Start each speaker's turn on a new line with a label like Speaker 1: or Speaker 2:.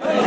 Speaker 1: Hey.